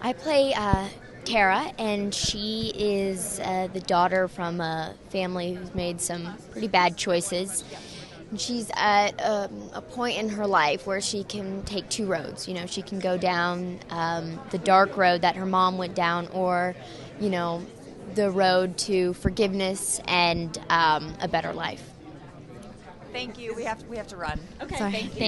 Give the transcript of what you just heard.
I play uh, Tara, and she is uh, the daughter from a family who's made some pretty bad choices. And she's at a, a point in her life where she can take two roads. You know, she can go down um, the dark road that her mom went down, or, you know, the road to forgiveness and um, a better life. Thank you. We have we have to run. Okay, thank you.